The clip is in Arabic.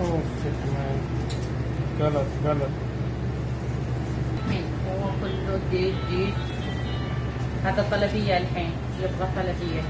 اوف كمان غلط غلط هو كله ديش ديش هذا طلبية الحين يبغى طلبية